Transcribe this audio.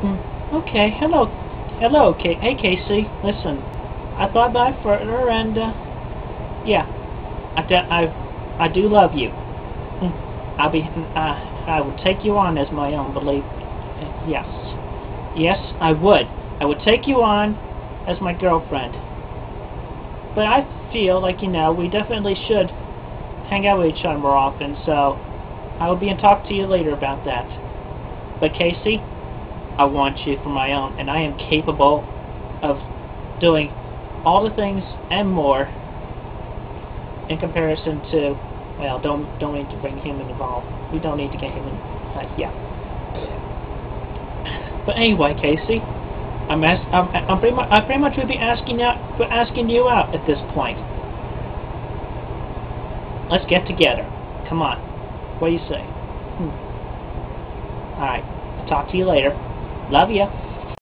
Hmm. Okay, hello. Hello, K hey Kasey. Listen, I thought by further and, uh, yeah. I, I, I do love you. Hmm. I'll be, uh, I would take you on as my own, believe, uh, yes. Yes, I would. I would take you on as my girlfriend. But I feel like, you know, we definitely should hang out with each other more often, so I will be in talk to you later about that. But Kasey, I want you for my own, and I am capable of doing all the things and more in comparison to, well, don't don't need to bring him involved. We don't need to get him in, uh, yeah. But anyway, Kasey, I'm, ask, I'm, I'm pretty much, I pretty much would be asking out, asking you out at this point. Let's get together. Come on. What do you say? Hmm. Alright. I'll talk to you later. Love ya.